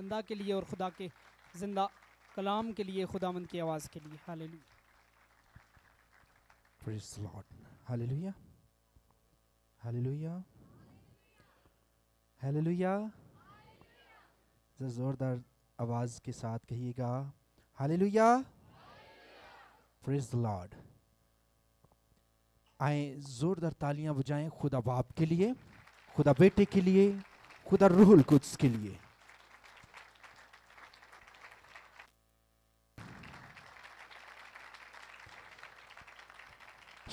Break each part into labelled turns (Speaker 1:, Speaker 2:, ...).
Speaker 1: बंदा के लिए और खुदा के ज़िंदा कलाम के लिए, खुदामंद की आवाज़ के लिए। हालेलुया.
Speaker 2: Hallelujah. जरा जोरदार आवाज़ के साथ कहिएगा, हालेलुया। प्रेज द लॉर्ड आए, जोरदार तालियाँ बजाएँ खुदा बाप के लिए, खुदा बेटे के लिए, खुदा रूहुल कुद्स के लिए।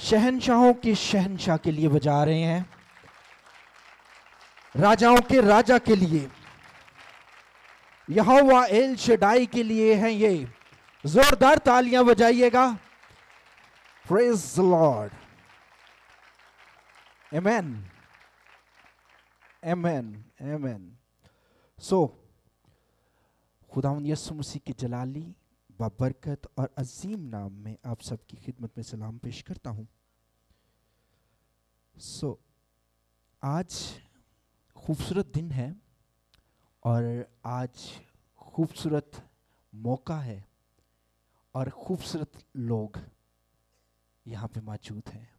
Speaker 2: शहनशाहों के शहनशाह के लिए बजा रहे हैं। राजाओं के राजा के लिए। यहोवा एल शडाई के लिए हैं ये। जोरदार तालियाँ बजाइएगा। Praise lord amen amen amen सो खुदावन यसु मसीह के जलाली बाबरकत और अजीम नाम में आप सबकी खिदमत में सलाम पेश करता हूँ। सो so, आज खूबसूरत दिन है और आज खूबसूरत मौका है और खूबसूरत लोग यहाँ पे मौजूद हैं।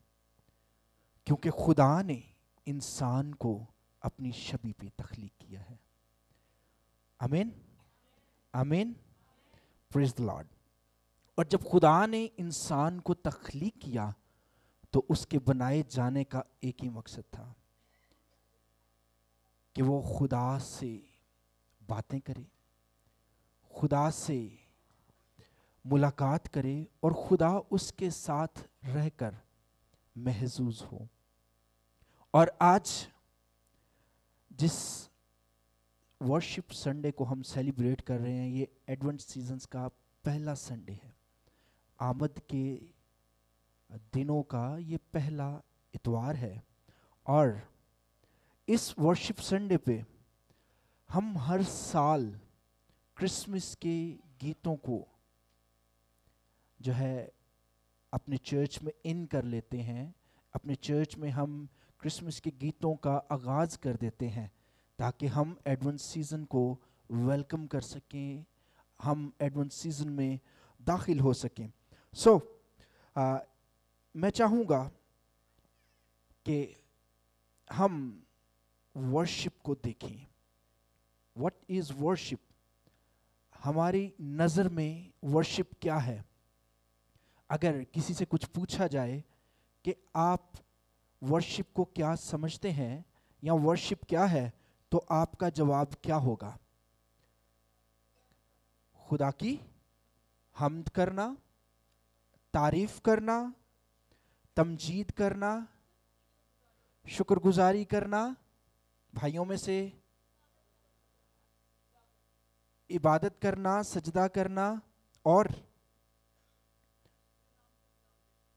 Speaker 2: क्योंकि खुदा ने इंसान को अपनी छवि पे तख्लीक किया है। अमीन अमीन प्रेज द लॉर्ड और जब खुदा ने इंसान को तख्लीक किया तो उसके बनाए जाने का एक ही मकसद था कि वो खुदा से बातें करे, खुदा से मुलाकात करे और खुदा उसके साथ रहकर महजूज हो। और आज जिस वर्शिप संडे को हम सेलिब्रेट कर रहे हैं, ये एडवेंट सीजन्स का पहला संडे है। आमद के दिनों का ये पहला इतवार है। और इस वर्शिप संडे पे हम हर साल क्रिसमस के गीतों को जो है अपने चर्च में इन कर लेते हैं। अपने चर्च में हम क्रिसमस के गीतों का आगाज़ कर देते हैं ताकि हम एडवेंस सीज़न को वेलकम कर सकें हम एडवेंस सीज़न में दाखिल हो सकें। सो so, मैं चाहूँगा कि हम वर्शिप को देखें। वट इज़ वर्शिप हमारी नज़र में वर्शिप क्या है? अगर किसी से कुछ पूछा जाए कि आप वर्शिप को क्या समझते हैं या वर्शिप क्या है तो आपका जवाब क्या होगा? खुदा की हमद करना, तारीफ़ करना तमजीद करना, शुक्रगुजारी करना, भाइयों में से इबादत करना, सजदा करना और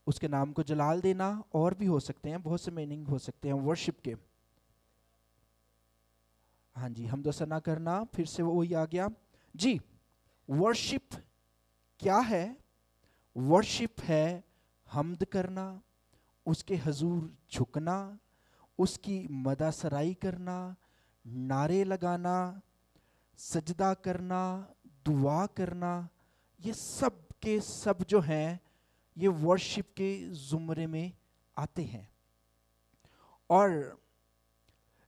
Speaker 2: उसके नाम को जलाल देना और भी हो सकते हैं, बहुत से मीनिंग हो सकते हैं वर्शिप के। हाँ जी हम सना करना, फिर से वो वही आ गया। जी वर्शिप क्या है? वर्शिप है हमद करना। उसके हजूर झुकना, उसकी मदासराई करना, नारे लगाना, सजदा करना, दुआ करना, ये सब के सब जो हैं, ये वर्शिप के जुमरे में आते हैं। और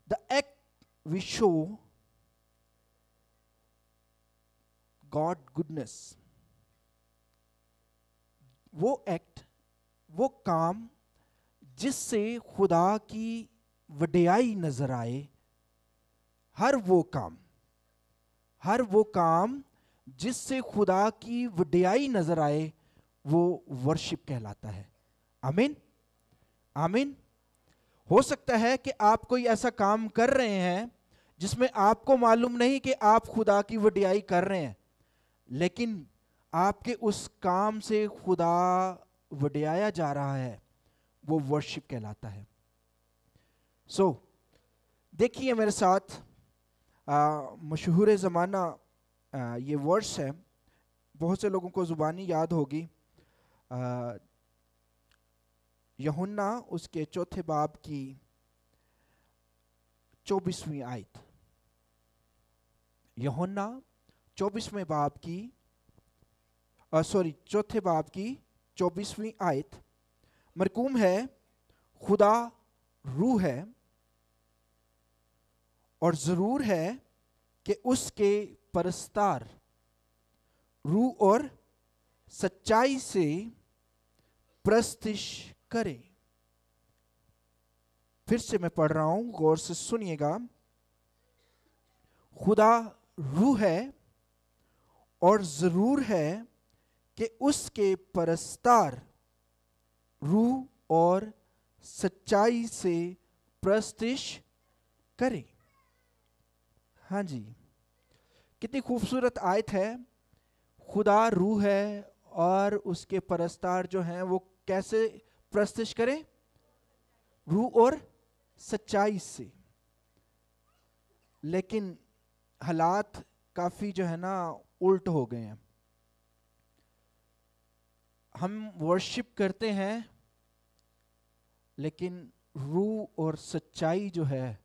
Speaker 2: the act we show God goodness वो एक्ट वो काम जिससे खुदा की वडियाई नज़र आए, हर वो काम, हर वो काम जिससे खुदा की वडियाई नज़र आए, वो वर्शिप कहलाता है। आमीन? आमीन? हो सकता है कि आप कोई ऐसा काम कर रहे हैं जिसमें आपको मालूम नहीं कि आप खुदा की वडियाई कर रहे हैं, लेकिन आपके उस काम से खुदा वडियाया जा रहा है। वो वर्शिप कहलाता है। सो so, देखिए मेरे साथ मशहूर ज़माना ये वर्ड्स है। बहुत से लोगों को ज़ुबानी याद होगी। यहुन्ना उसके चौथे बाब की चौबीसवीं आयत। यहुन्ना चौबीसवें बाब की सॉरी चौथे बाब की चौबीसवीं आयत। मरकूम है, खुदा रूह है और ज़रूर है कि उसके परस्तार रूह और सच्चाई से प्रस्तिश करें। फिर से मैं पढ़ रहा हूँ, गौर से सुनिएगा। खुदा रूह है और ज़रूर है कि उसके परस्तार रूह और सच्चाई से प्रस्तिश करें। हाँ जी, कितनी खूबसूरत आयत है। खुदा रूह है और उसके परस्तार जो हैं वो कैसे प्रस्तिश करें? रूह और सच्चाई से। लेकिन हालात काफ़ी जो है ना उल्ट हो गए हैं। हम वर्शिप करते हैं लेकिन रूह और सच्चाई जो है,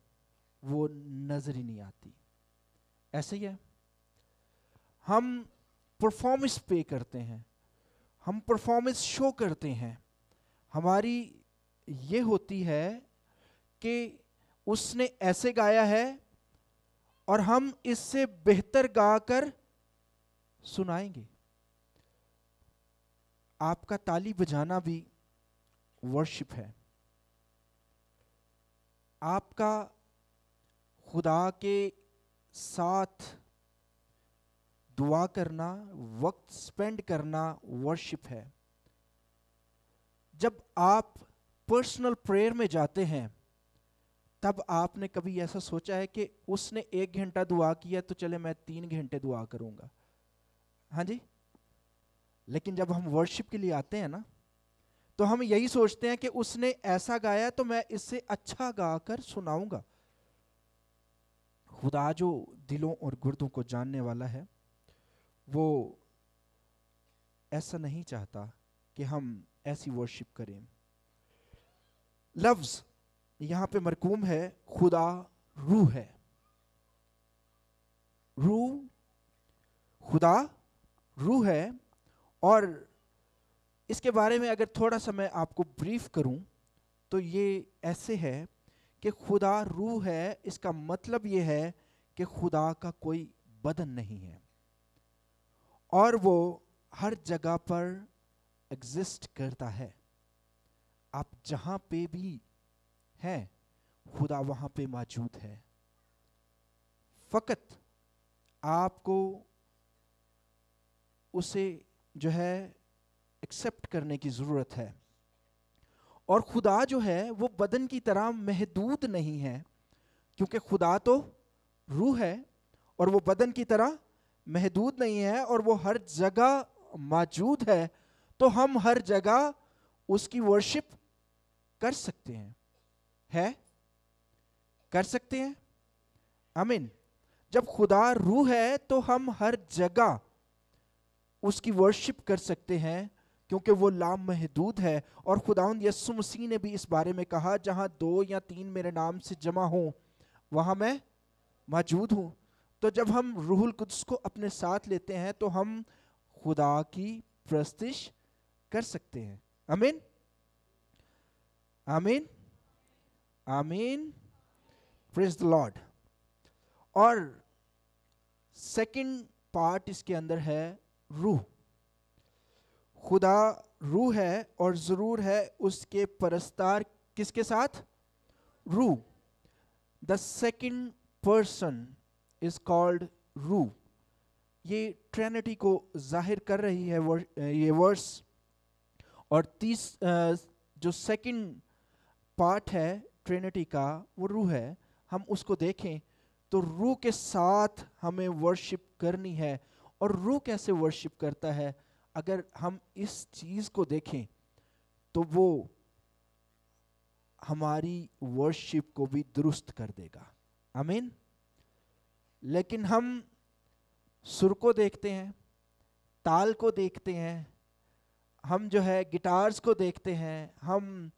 Speaker 2: वो नज़र ही नहीं आती। ऐसे ही है। हम परफॉर्मेंस पे करते हैं। हम परफॉर्मेंस शो करते हैं। हमारी ये होती है कि उसने ऐसे गाया है और हम इससे बेहतर गाकर सुनाएँगे। आपका ताली बजाना भी वर्शिप है। आपका खुदा के साथ दुआ करना, वक्त स्पेंड करना वर्शिप है। जब आप पर्सनल प्रेयर में जाते हैं, तब आपने कभी ऐसा सोचा है कि उसने एक घंटा दुआ किया तो चले मैं तीन घंटे दुआ करूँगा? हाँ जी? लेकिन जब हम वर्शिप के लिए आते हैं ना तो हम यही सोचते हैं कि उसने ऐसा गाया तो मैं इससे अच्छा गाकर सुनाऊँगा। खुदा जो दिलों और गुर्दों को जानने वाला है, वो ऐसा नहीं चाहता कि हम ऐसी वर्शिप करें। लफ्ज यहाँ पे मरकूम है, खुदा रूह है। रूह, खुदा रूह है और इसके बारे में अगर थोड़ा सा मैं आपको ब्रीफ करूँ तो ये ऐसे है कि खुदा रूह है, इसका मतलब ये है कि खुदा का कोई बदन नहीं है। और वो हर जगह पर एग्जिस्ट करता है। आप जहाँ पे भी हैं, खुदा वहाँ पे मौजूद है। फकत आपको उसे जो है एक्सेप्ट करने की ज़रूरत है। और खुदा जो है, वो बदन की तरह महदूद नहीं है, क्योंकि खुदा तो रूह है और वो बदन की तरह महदूद नहीं है और वो हर जगह मौजूद है तो हम हर जगह उसकी वर्शिप कर सकते हैं। है? कर सकते हैं? अमीन जब खुदा रूह है तो हम हर जगह उसकी वर्शिप कर सकते हैं। क्योंकि वो लाम महदूद है। और खुदाउंद यसु मसीह ने भी इस बारे में कहा, जहाँ दो या तीन मेरे नाम से जमा हो, वहाँ मैं मौजूद हूँ। तो जब हम रूहुल कुद्स को अपने साथ लेते हैं तो हम खुदा की प्रस्तिश कर सकते हैं। अमीन आमीन। आमीन। प्रेज द लॉर्ड और सेकंड पार्ट इसके अंदर है रूह। खुदा रूह है और ज़रूर है उसके परस्तार किसके साथ? रू the second person is called रू ये ट्रेनिटी को ज़ाहिर कर रही है वर, ये वर्स. और तीस जो सेकंड पार्ट है ट्रेनिटी का वो रूह है. हम उसको देखें तो रूह के साथ हमें वर्शिप करनी है. और रूह कैसे वर्शिप करता है? अगर हम इस चीज़ को देखें तो वो हमारी वर्शिप को भी दुरुस्त कर देगा। आमीन? लेकिन हम सुर को देखते हैं, ताल को देखते हैं, हम जो है गिटार्स को देखते हैं, हम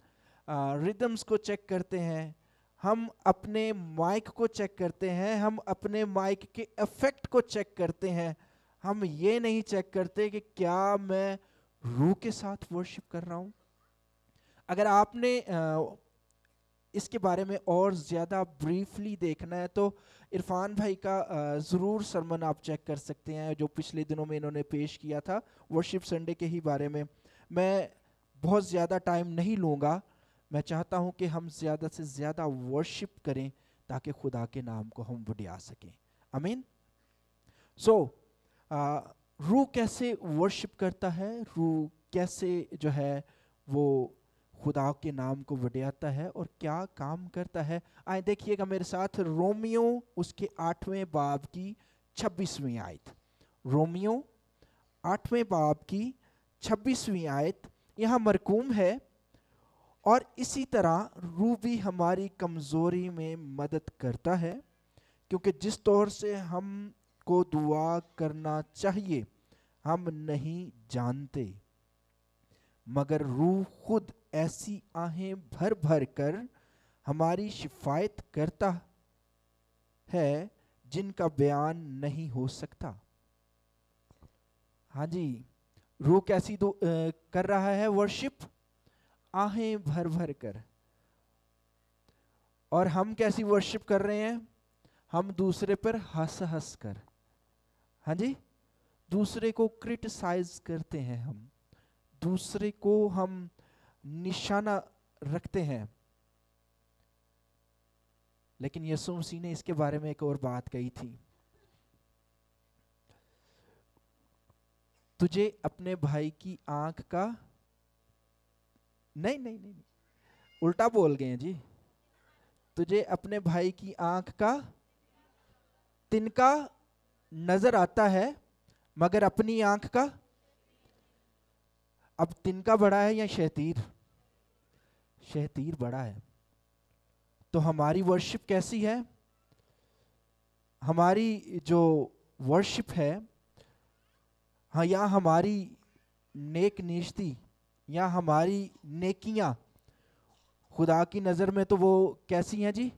Speaker 2: रिदम्स को चेक करते हैं, हम अपने माइक को चेक करते हैं, हम अपने माइक के इफ़ेक्ट को चेक करते हैं हम ये नहीं चेक करते कि क्या मैं रूह के साथ वर्शिप कर रहा हूँ। अगर आपने इसके बारे में और ज़्यादा ब्रीफली देखना है तो इरफान भाई का ज़रूर सरमन आप चेक कर सकते हैं जो पिछले दिनों में इन्होंने पेश किया था वर्शिप संडे के ही बारे में। मैं बहुत ज़्यादा टाइम नहीं लूँगा। मैं चाहता हूँ कि हम ज़्यादा से ज़्यादा वर्शिप करें ताकि खुदा के नाम को हम बढ़िया सकें। अमीन सो रूह कैसे वर्शिप करता है? रूह कैसे जो है वो खुदा के नाम को बढ़ियाता है और क्या काम करता है? आए देखिएगा मेरे साथ, रोमियो उसके आठवें बाब की छब्बीसवीं आयत। रोमियो आठवें बाब की छब्बीसवीं आयत, यहाँ मरकूम है और इसी तरह रू भी हमारी कमज़ोरी में मदद करता है, क्योंकि जिस तौर से हम को दुआ करना चाहिए। हम नहीं जानते। मगर रूह खुद ऐसी आहें भर भर कर हमारी शिफायत करता है जिनका बयान नहीं हो सकता। हाँ जी रूह कैसी दो आ, कर रहा है वर्शिप आहें भर भर कर। और हम कैसी वर्शिप कर रहे हैं? हम दूसरे पर हंस हंस कर। हाँ जी? दूसरे को क्रिटिसाइज करते हैं हम। दूसरे को हम निशाना रखते हैं। लेकिन यसु मसीह ने इसके बारे में एक और बात कही थी। तुझे अपने भाई की आँख का नहीं नहीं नहीं, नहीं। उल्टा बोल गए जी। तुझे अपने भाई की आँख का तिनका नज़र आता है, मगर अपनी आँख का, अब तिनका बड़ा है या शहतीर? शहतीर बड़ा है। तो हमारी वर्शिप कैसी है? हमारी जो वर्शिप है हाँ या हमारी नेक निश्ती, या हमारी नेकियाँ, खुदा की नज़र में तो वो कैसी हैं जी?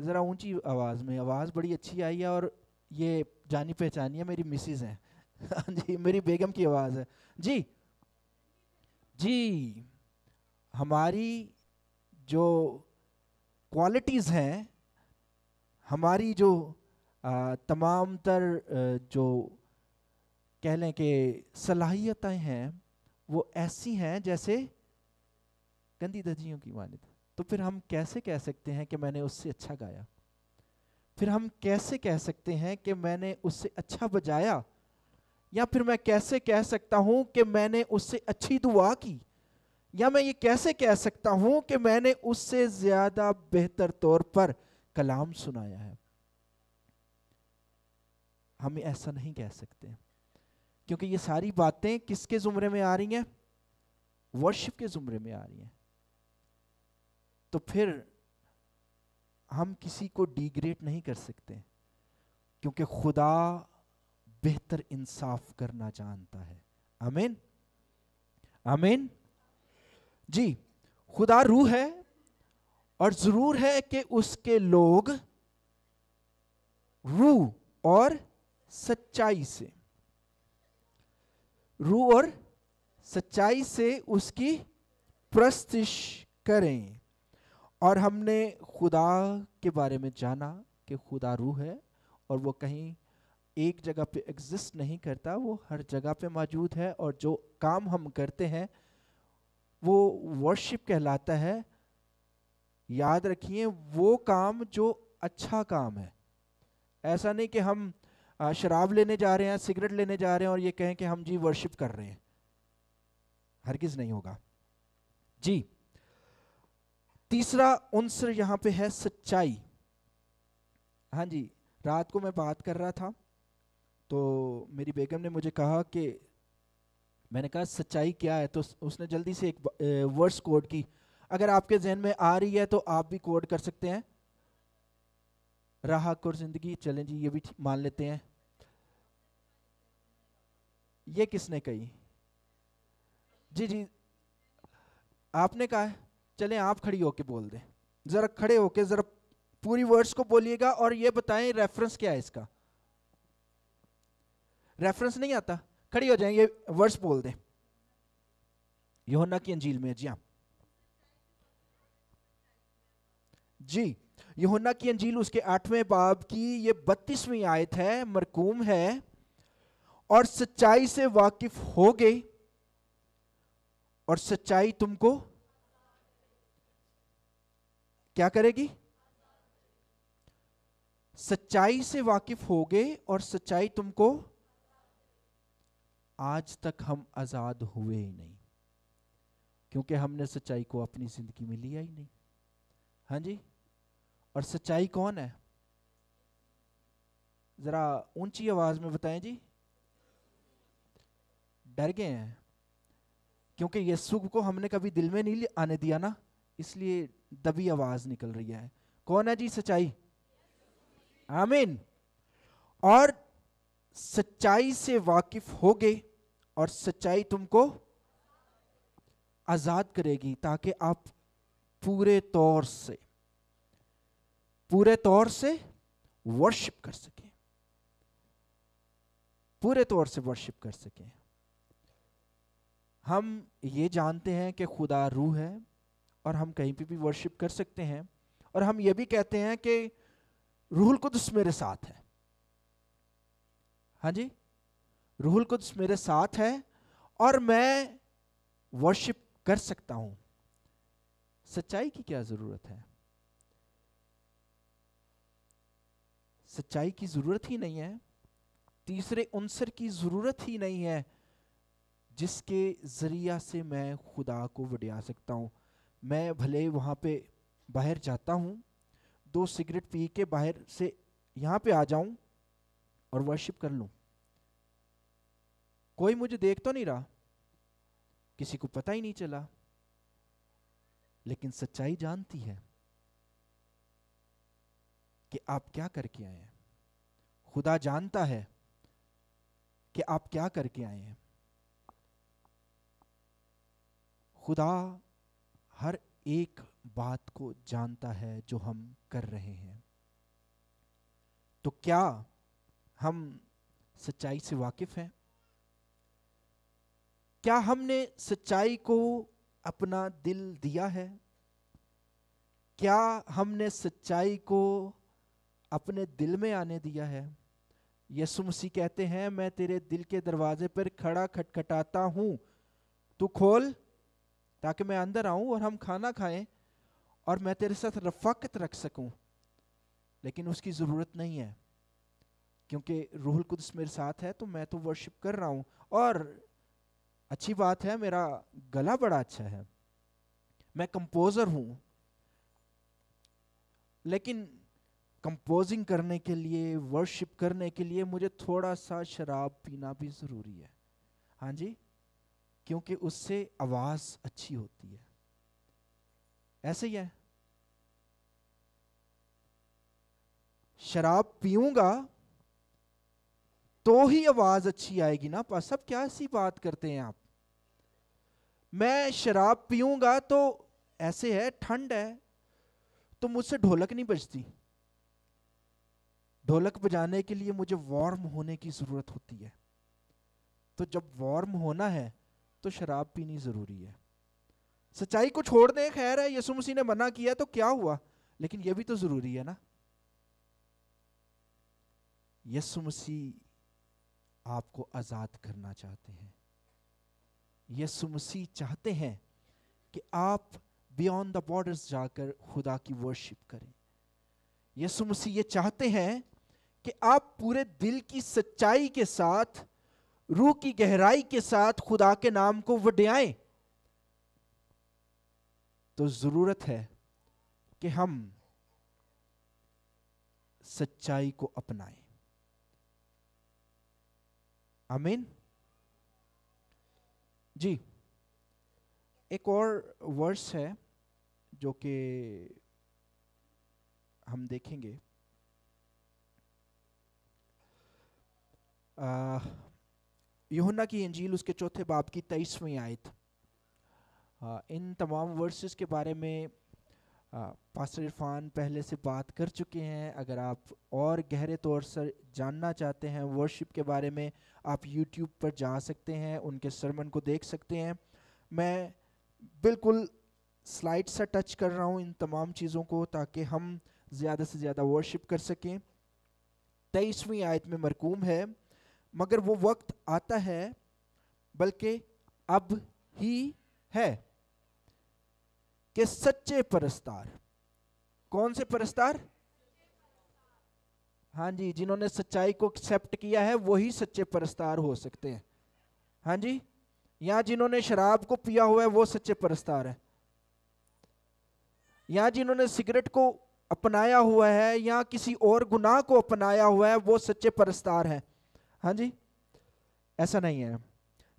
Speaker 2: ज़रा ऊँची आवाज़ में, आवाज़ बड़ी अच्छी आई है और ये जानी पहचानी है मेरी मिसिज हैं। हाँ जी, मेरी बेगम की आवाज़ है। जी जी, हमारी जो क्वालिटीज़ हैं, हमारी जो तमाम तर जो कह लें कि सलाहियतें हैं, वो ऐसी हैं जैसे गंदी दजियों की वालिद तो फिर हम कैसे कह सकते हैं कि मैंने उससे अच्छा गाया? फिर हम कैसे कह सकते हैं कि मैंने उससे अच्छा बजाया? या फिर मैं कैसे कह सकता हूँ कि मैंने उससे अच्छी दुआ की? या मैं ये कैसे कह सकता हूँ कि मैंने उससे ज़्यादा बेहतर तौर पर कलाम सुनाया है? हम ऐसा नहीं कह सकते। क्योंकि ये सारी बातें किसके जुमरे में आ रही हैं? वर्शिप के जुमरे में आ रही हैं। तो फिर हम किसी को डिग्रेड नहीं कर सकते, क्योंकि खुदा बेहतर इंसाफ करना जानता है। अमीन अमीन जी, खुदा रूह है और ज़रूर है कि उसके लोग रूह और सच्चाई से, रूह और सच्चाई से उसकी प्रस्तिश करें। और हमने खुदा के बारे में जाना कि खुदा रूह है और वो कहीं एक जगह पे एग्जिस्ट नहीं करता, वो हर जगह पे मौजूद है और जो काम हम करते हैं, वो वर्शिप कहलाता है। याद रखिए, वो काम जो अच्छा काम है। ऐसा नहीं कि हम शराब लेने जा रहे हैं, सिगरेट लेने जा रहे हैं और ये कहें कि हम जी वर्शिप कर रहे हैं। हरगिज नहीं होगा। जी। तीसरा उनसर यहाँ पे है सच्चाई। हाँ जी, रात को मैं बात कर रहा था तो मेरी बेगम ने मुझे कहा कि मैंने कहा, सच्चाई क्या है? तो उसने जल्दी से एक वर्ड्स कोड की। अगर आपके जहन में आ रही है तो आप भी कोड कर सकते हैं। राह और ज़िंदगी, चलें जी, ये भी मान लेते हैं। ये किसने कही? जी जी। आपने कहा है चले, आप खड़ी होके बोल दें। जरा खड़े होके, जरा पूरी वर्ड्स को बोलिएगा और ये बताएँ रेफरेंस क्या है इसका? रेफरेंस नहीं आता। खड़ी हो जाएँगे वर्ड्स बोल दें। योहन्ना की अंजील में, जी हाँ। जी, यहुन्ना की अंजील, उसके आठवें बाब की ये बत्तीसवीं आयत है, मरकूम है, और सच्चाई से वाकिफ हो गए और सच्चाई तुमको क्या करेगी? सच्चाई से वाकिफ हो गए और सच्चाई तुमको आज तक हम आज़ाद हुए ही नहीं। क्योंकि हमने सच्चाई को अपनी ज़िंदगी में लिया ही नहीं। हाँ जी? और सच्चाई कौन है? जरा ऊँची आवाज़ में बताएँ जी। डर गए हैं। क्योंकि यीशु को हमने कभी दिल में नहीं आने दिया ना? इसलिए दबी आवाज़ निकल रही है। कौन है जी सच्चाई? आमीन। और सच्चाई से वाकिफ हो गए और सच्चाई तुमको आज़ाद करेगी ताकि आप पूरे तौर से, पूरे तौर से वर्शिप कर सकें। पूरे तौर से वर्शिप कर सकें। हम ये जानते हैं कि खुदा रूह है। और हम कहीं पे भी वर्शिप कर सकते हैं। और हम ये भी कहते हैं कि रूहुल कुदस मेरे साथ है। हाँ जी? रूहुल कुदस मेरे साथ है और मैं वर्शिप कर सकता हूँ। सच्चाई की क्या ज़रूरत है? सच्चाई की ज़रूरत ही नहीं है। तीसरे उनसर की ज़रूरत ही नहीं है, जिसके ज़रिया से मैं खुदा को वडिया सकता हूँ। मैं भले वहाँ पे बाहर जाता हूँ, दो सिगरेट पी के बाहर से यहाँ पे आ जाऊँ और वर्शिप कर लूँ। कोई मुझे देख तो नहीं रहा। किसी को पता ही नहीं चला। लेकिन सच्चाई जानती है कि आप क्या करके आए हैं। खुदा जानता है कि आप क्या करके आए हैं। खुदा हर एक बात को जानता है जो हम कर रहे हैं। तो क्या हम सच्चाई से वाकिफ हैं? क्या हमने सच्चाई को अपना दिल दिया है? क्या हमने सच्चाई को अपने दिल में आने दिया है? यसु मसीह कहते हैं, मैं तेरे दिल के दरवाजे पर खड़ा खटखटाता हूँ। तू खोल ताकि मैं अंदर आऊँ और हम खाना खाएँ और मैं तेरे साथ रफाकत रख सकूँ। लेकिन उसकी ज़रूरत नहीं है, क्योंकि रूहुल कुदस मेरे साथ है तो मैं तो वर्शिप कर रहा हूँ। और अच्छी बात है, मेरा गला बड़ा अच्छा है। मैं कंपोजर हूँ। लेकिन कंपोजिंग करने के लिए वर्शिप करने के लिए मुझे थोड़ा सा शराब पीना भी ज़रूरी है। हाँ जी? क्योंकि उससे आवाज़ अच्छी होती है। ऐसे ही है। शराब पीऊँगा तो ही आवाज़ अच्छी आएगी ना पास सब क्या ऐसी बात करते हैं आप? मैं शराब पीऊँगा तो ऐसे है, ठंड है तो मुझसे ढोलक नहीं बजती। ढोलक बजाने के लिए मुझे वार्म होने की ज़रूरत होती है। तो जब वार्म होना है तो शराब पीनी ज़रूरी है। सच्चाई को छोड़ दें खैर है यसु मसीह ने मना किया तो क्या हुआ? लेकिन यह भी तो ज़रूरी है ना। यसु मसीह आपको आज़ाद करना चाहते हैं। यसु मसीह चाहते हैं कि आप बियॉन्ड द बॉर्डर्स जाकर खुदा की वर्शिप करें। यसु मसीह ये चाहते हैं कि आप पूरे दिल की सच्चाई के साथ रूह की गहराई के साथ खुदा के नाम को वड्याएँ। तो ज़रूरत है कि हम सच्चाई को अपनाएँ। आमीन। जी, एक और वर्स है जो कि हम देखेंगे। यूहन्ना की इंजील उसके चौथे बाप की तेईसवीं आयत। इन तमाम वर्सेस के बारे में पास्टर इरफान पहले से बात कर चुके हैं। अगर आप और गहरे तौर से जानना चाहते हैं वर्शिप के बारे में, आप यूट्यूब पर जा सकते हैं, उनके सरमन को देख सकते हैं। मैं बिल्कुल स्लाइड सा टच कर रहा हूँ इन तमाम चीज़ों को, ताकि हम ज़्यादा से ज़्यादा वर्शिप कर सकें। तेईसवीं आयत में मरकूम है। मगर वो वक्त आता है, बल्कि अब ही है कि सच्चे परस्तार। कौन से परस्तार? हाँ जी, जिन्होंने सच्चाई को एक्सेप्ट किया है, वही सच्चे परस्तार हो सकते हैं। हाँ जी, या जिन्होंने शराब को पिया हुआ है, वो सच्चे परस्तार है। या जिन्होंने सिगरेट को अपनाया हुआ है, या किसी और गुनाह को अपनाया हुआ है, वो सच्चे परस्तार हैं। हाँ जी? ऐसा नहीं है।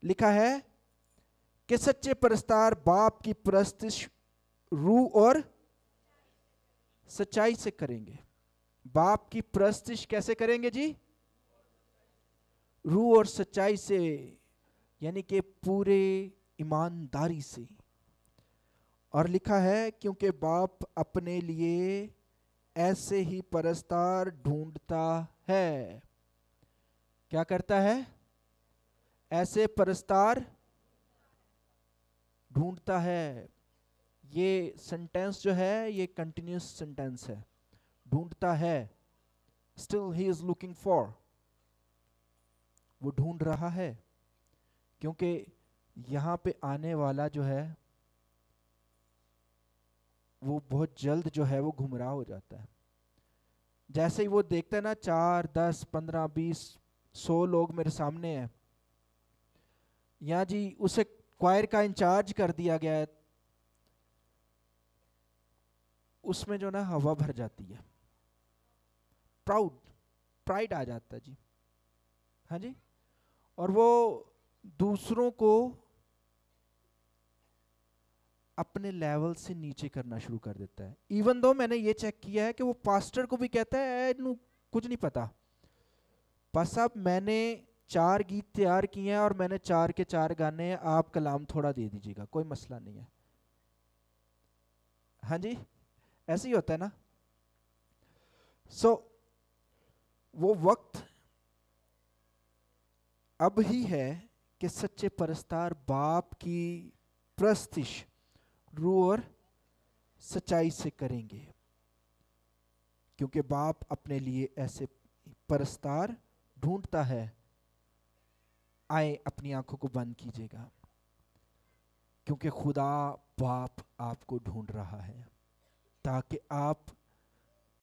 Speaker 2: लिखा है कि सच्चे परस्तार बाप की परस्तिश रू और सच्चाई से करेंगे। बाप की प्रस्तिश कैसे करेंगे जी? रू और सच्चाई से, यानी कि पूरे ईमानदारी से। और लिखा है, क्योंकि बाप अपने लिए ऐसे ही परस्तार ढूंढता है। क्या करता है? ऐसे परस्तार ढूंढता है। ये सेंटेंस जो है, ये कंटिन्यूस सेंटेंस है। ढूंढता है। Still he is looking for वो ढूंढ रहा है। क्योंकि यहाँ पे आने वाला जो है, वो बहुत जल्द जो है, वो घुमराह हो जाता है। जैसे ही वो देखता है ना, चार, दस, पंद्रह, बीस सौ लोग मेरे सामने हैं। यहाँ जी, उसे क्वायर का इंचार्ज कर दिया गया है। उसमें जो ना हवा भर जाती है। प्राउड प्राइड आ जाता है जी। हाँ जी? और वो दूसरों को अपने लेवल से नीचे करना शुरू कर देता है। इवन दो मैंने ये चेक किया है कि वो पास्टर को भी कहता है कुछ नहीं पता। बस अब मैंने चार गीत तैयार किए हैं और मैंने चार के चार गाने हैं आप कलाम थोड़ा दे दीजिएगा कोई मसला नहीं है। हाँ जी ऐसे ही होता है ना? सो so, वो वक्त अब ही है कि सच्चे परस्तार बाप की प्रस्तिश रू और सच्चाई से करेंगे क्योंकि बाप अपने लिए ऐसे परस्तार ढूंढता है, आए अपनी आँखों को बंद कीजिएगा, क्योंकि खुदा बाप आपको ढूंढ रहा है, ताकि आप